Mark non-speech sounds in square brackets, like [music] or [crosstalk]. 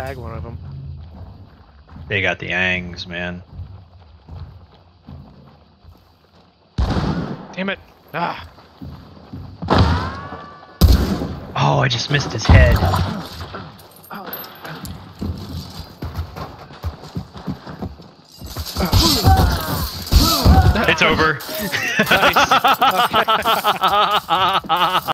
Tag one of them. They got the angs, man. Damn it! Ah! Oh, I just missed his head. It's over. [laughs] [laughs]